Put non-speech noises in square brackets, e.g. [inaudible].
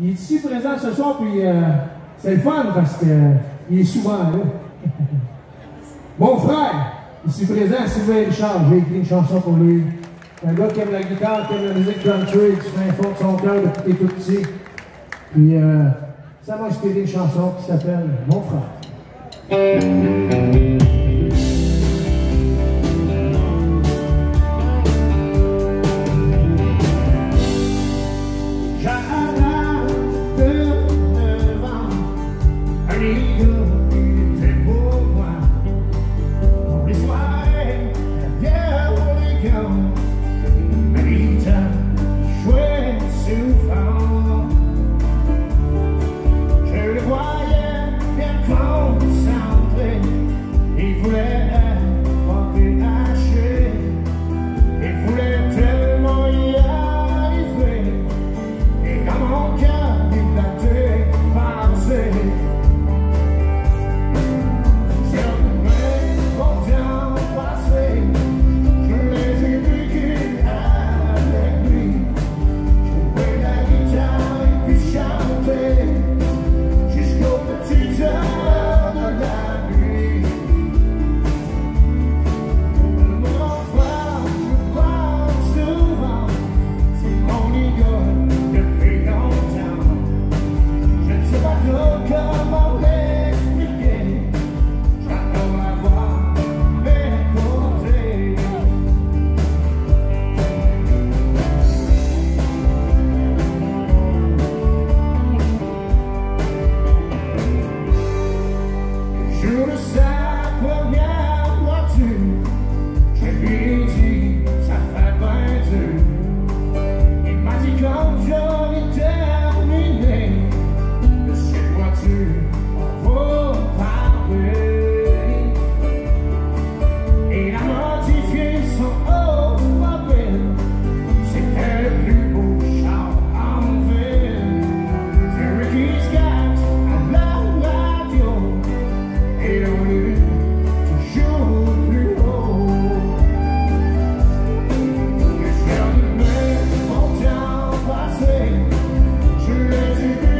il est ici présent ce soir, puis euh, c'est le fun parce qu'il est souvent là. [laughs] Mon frère, ici présent, Sylvain Richard, j'ai écrit une chanson pour lui. Un gars qui aime la guitare, qui aime la musique country, qui fait fond de son cœur depuis qu'il est tout petit. Puis euh, ça m'a inspiré une chanson qui s'appelle Mon frère. Should have Thank you.